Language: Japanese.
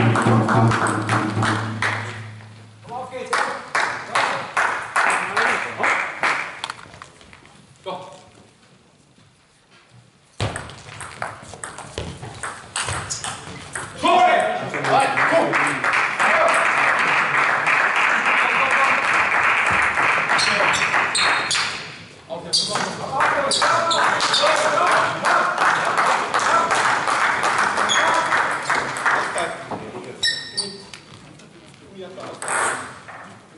やっ Hallelujah, God.